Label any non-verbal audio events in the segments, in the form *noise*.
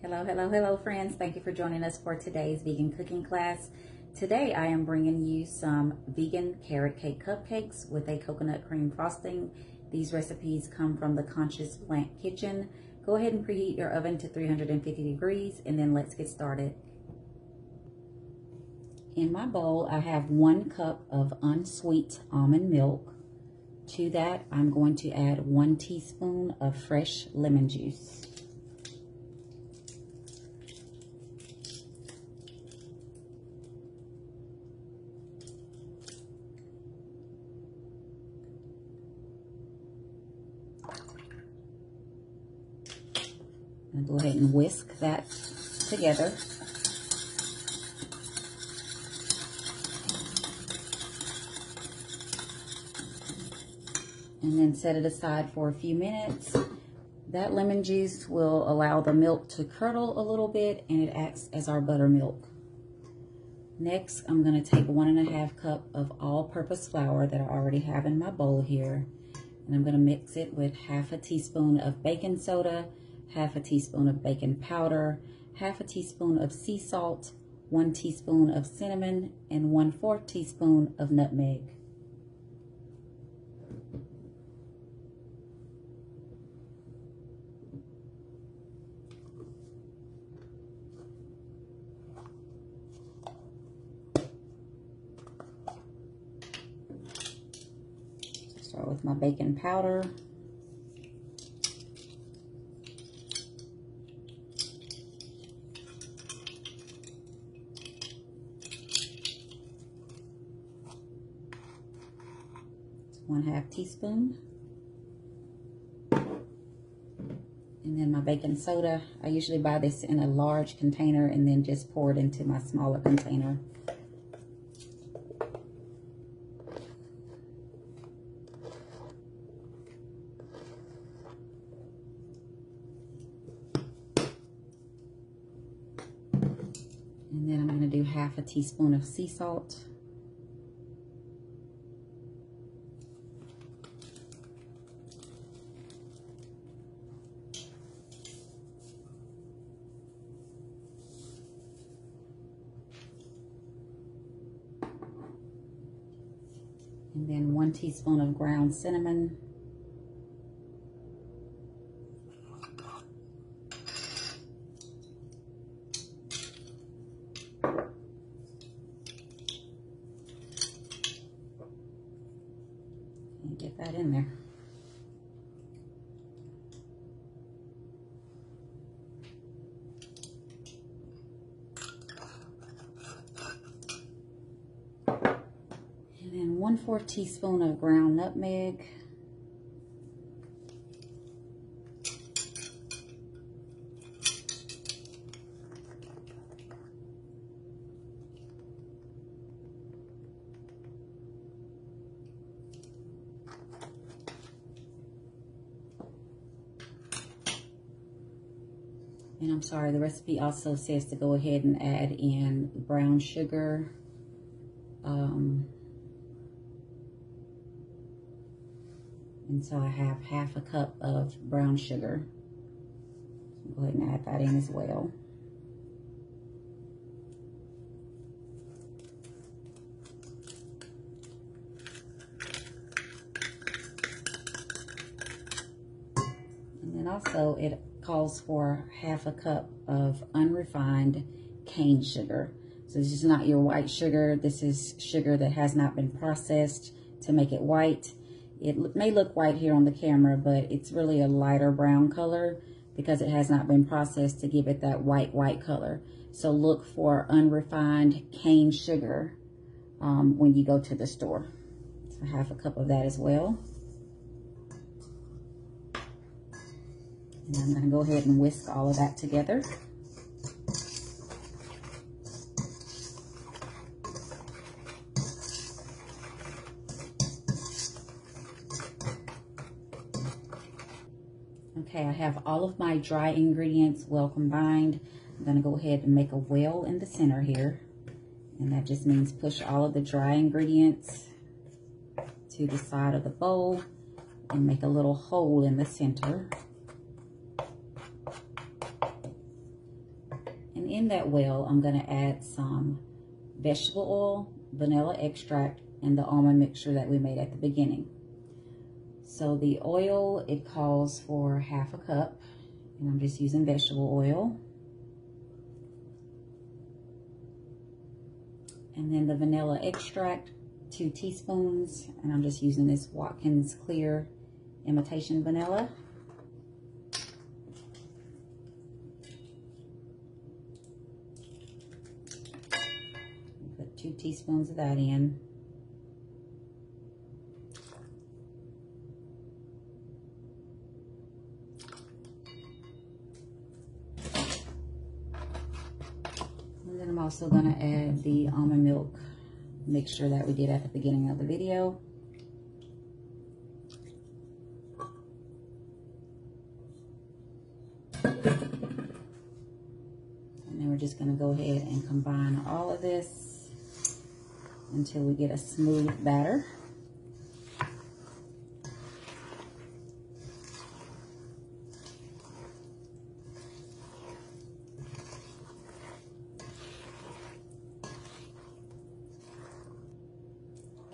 Hello, hello, hello friends. Thank you for joining us for today's vegan cooking class. Today I am bringing you some vegan carrot cake cupcakes with a coconut cream frosting. These recipes come from the Conscious Plant Kitchen. Go ahead and preheat your oven to 350 degrees and then let's get started. In my bowl, I have one cup of unsweet almond milk. To that, I'm going to add one teaspoon of fresh lemon juice. Go ahead and whisk that together. And then set it aside for a few minutes. That lemon juice will allow the milk to curdle a little bit and it acts as our buttermilk. Next, I'm gonna take one and a half cup of all-purpose flour that I already have in my bowl here. And I'm gonna mix it with half a teaspoon of baking soda, half a teaspoon of baking powder, half a teaspoon of sea salt, one teaspoon of cinnamon, and one fourth teaspoon of nutmeg. Start with my baking powder. one half teaspoon. And then my baking soda, I usually buy this in a large container and then just pour it into my smaller container. And then I'm going to do half a teaspoon of sea salt. And then one teaspoon of ground cinnamon. And get that in there. And then one fourth teaspoon of ground nutmeg. And I'm sorry, the recipe also says to go ahead and add in brown sugar. Um, And so I have half a cup of brown sugar. Go ahead and add that in as well. And then also it calls for half a cup of unrefined cane sugar. So this is not your white sugar. This is sugar that has not been processed to make it white. It may look white here on the camera, but it's really a lighter brown color because it has not been processed to give it that white, white color. So look for unrefined cane sugar um, when you go to the store. So half a cup of that as well. And I'm gonna go ahead and whisk all of that together. Okay, I have all of my dry ingredients well combined. I'm gonna go ahead and make a well in the center here. And that just means push all of the dry ingredients to the side of the bowl and make a little hole in the center. And in that well, I'm gonna add some vegetable oil, vanilla extract, and the almond mixture that we made at the beginning. So the oil, it calls for half a cup, and I'm just using vegetable oil. And then the vanilla extract, two teaspoons, and I'm just using this Watkins Clear Imitation Vanilla. Put two teaspoons of that in. And then I'm also going to add the almond milk mixture that we did at the beginning of the video. And then we're just going to go ahead and combine all of this until we get a smooth batter.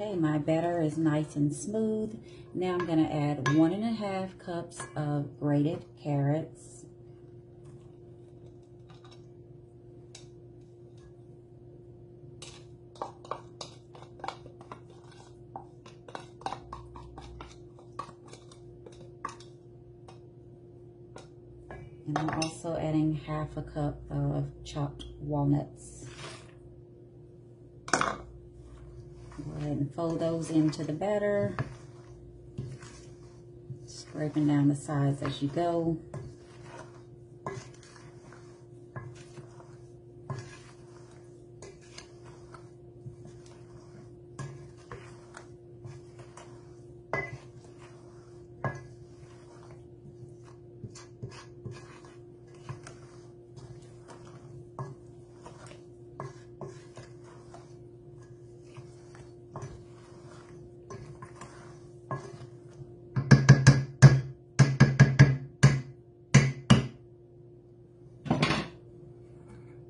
Okay, my batter is nice and smooth. Now I'm going to add one and a half cups of grated carrots. And I'm also adding half a cup of chopped walnuts. Go ahead and fold those into the batter. Scraping down the sides as you go.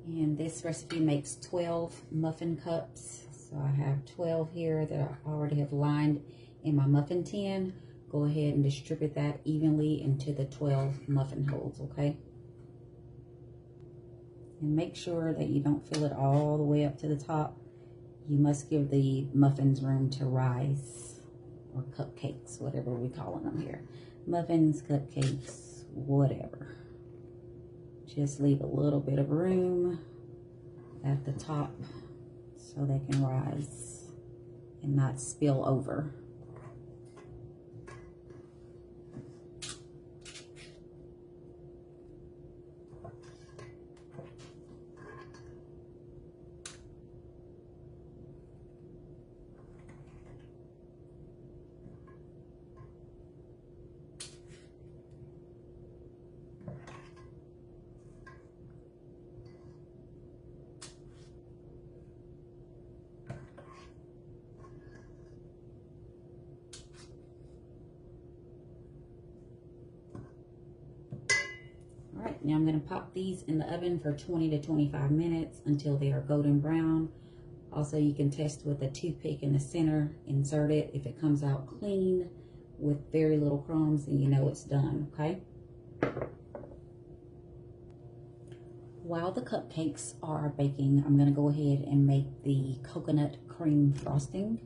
And this recipe makes 12 muffin cups. So I have 12 here that I already have lined in my muffin tin. Go ahead and distribute that evenly into the 12 muffin holes, okay? And make sure that you don't fill it all the way up to the top. You must give the muffins room to rise, or cupcakes, whatever we're calling them here. Muffins, cupcakes, whatever. Just leave a little bit of room at the top so they can rise and not spill over. Now I'm gonna pop these in the oven for 20 to 25 minutes until they are golden brown. Also, you can test with a toothpick in the center, insert it. If it comes out clean with very little crumbs, then you know it's done, okay? While the cupcakes are baking, I'm gonna go ahead and make the coconut cream frosting.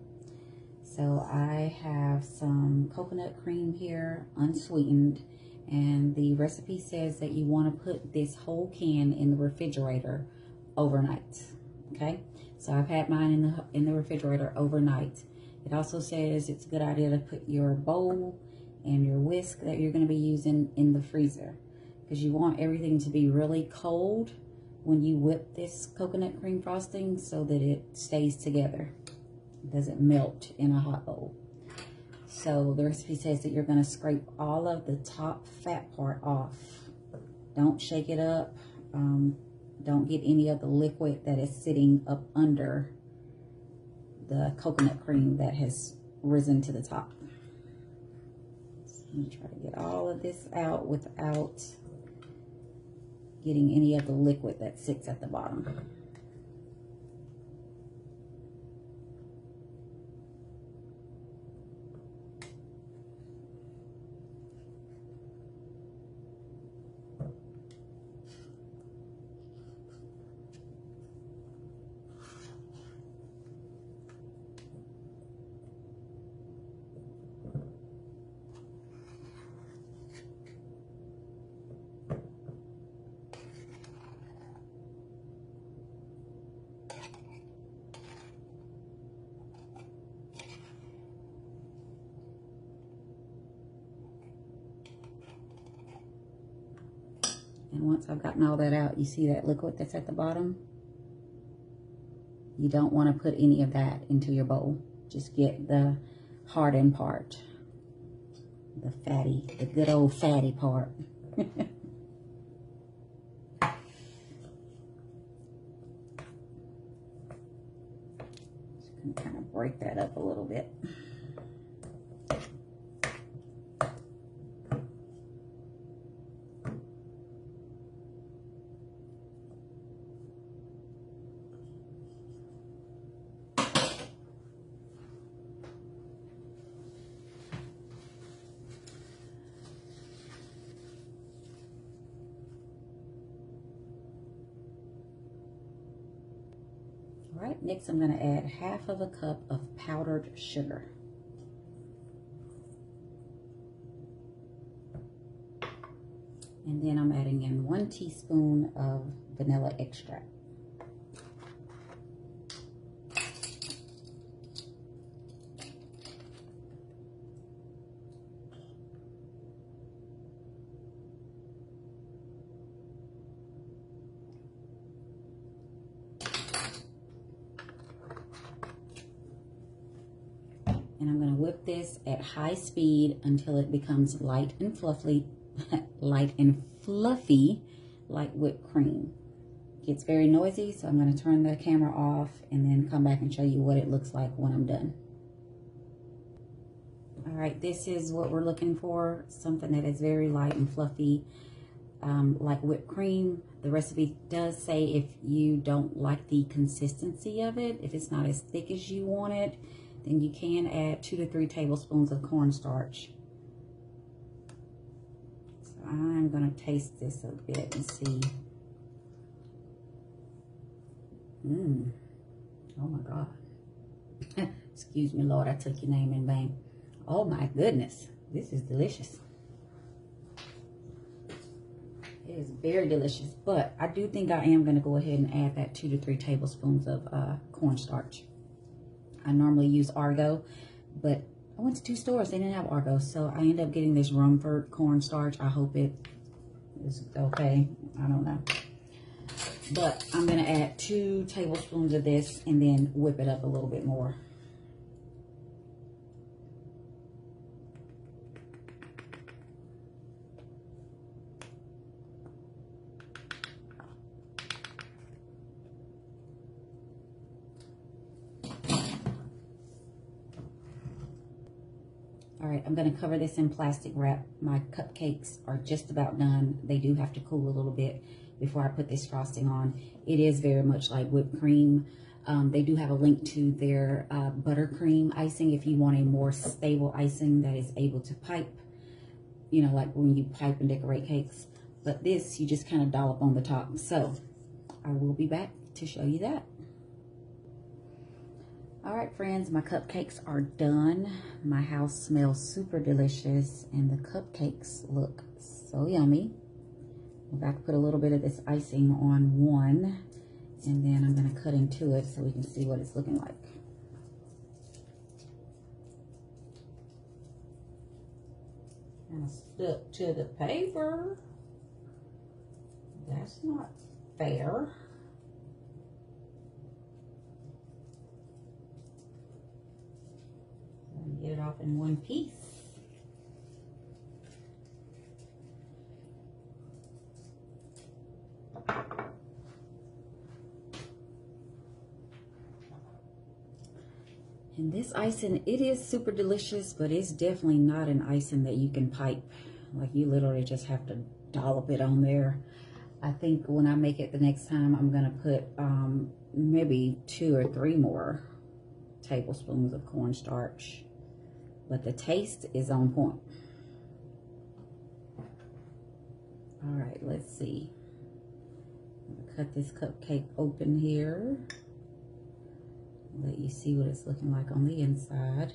So I have some coconut cream here, unsweetened, and the recipe says that you want to put this whole can in the refrigerator overnight okay? So i've had mine in the in the refrigerator overnight. It also says it's a good idea to put your bowl and your whisk that you're going to be using in the freezer. Because you want everything to be really cold when you whip this coconut cream frosting so that it stays together. It doesn't melt in a hot bowl so the recipe says that you're going to scrape all of the top fat part off. Don't shake it up. Um, don't get any of the liquid that is sitting up under the coconut cream that has risen to the top. So I'm going to try to get all of this out without getting any of the liquid that sits at the bottom. And once I've gotten all that out, you see that liquid that's at the bottom? You don't want to put any of that into your bowl. Just get the hardened part. The fatty, the good old fatty part. *laughs* Kind of break that up a little bit. All right, next I'm gonna add half of a cup of powdered sugar. And then I'm adding in one teaspoon of vanilla extract. And I'm gonna whip this at high speed until it becomes light and fluffy, *laughs* light and fluffy like whipped cream. It Gets very noisy, so I'm gonna turn the camera off and then come back and show you what it looks like when I'm done. All right, this is what we're looking for, something that is very light and fluffy, um, like whipped cream. The recipe does say if you don't like the consistency of it, if it's not as thick as you want it, then you can add two to three tablespoons of cornstarch. So I'm gonna taste this a bit and see. Mmm. Oh my God. *laughs* Excuse me, Lord, I took your name in vain. Oh my goodness, this is delicious. It is very delicious, but I do think I am gonna go ahead and add that two to three tablespoons of uh, cornstarch. I normally use Argo, but I went to two stores. They didn't have Argo, so I ended up getting this Rumford cornstarch. I hope it is okay. I don't know. But I'm going to add two tablespoons of this and then whip it up a little bit more. All right, I'm gonna cover this in plastic wrap. My cupcakes are just about done. They do have to cool a little bit before I put this frosting on. It is very much like whipped cream. Um, they do have a link to their uh, buttercream icing if you want a more stable icing that is able to pipe, you know, like when you pipe and decorate cakes. But this, you just kind of dollop on the top. So I will be back to show you that. All right, friends, my cupcakes are done. My house smells super delicious and the cupcakes look so yummy. I'm about to put a little bit of this icing on one and then I'm gonna cut into it so we can see what it's looking like. I stuck to the paper. That's not fair. get it off in one piece. And this icing, it is super delicious, but it's definitely not an icing that you can pipe. Like you literally just have to dollop it on there. I think when I make it the next time, I'm going to put um, maybe two or three more tablespoons of cornstarch. But the taste is on point. All right, let's see. cut this cupcake open here. Let you see what it's looking like on the inside.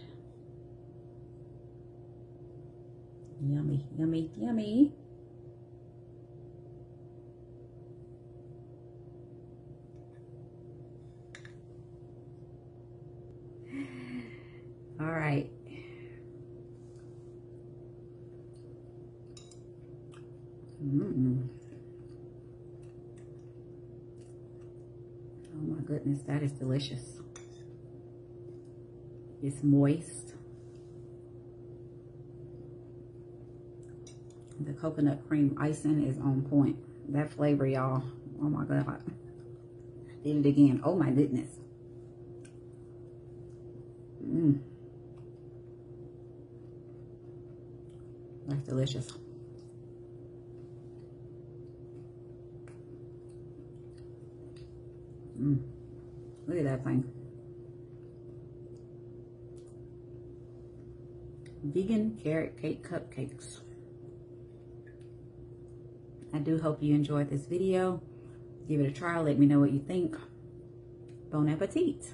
Yummy, yummy, yummy. All right. Mm Oh my goodness, that is delicious. It's moist. The coconut cream icing is on point. That flavor, y'all. Oh my God. Did it again. Oh my goodness. Mmm. That's delicious. Mmm. Look at that thing. Vegan carrot cake cupcakes. I do hope you enjoyed this video. Give it a try. Let me know what you think. Bon appetit.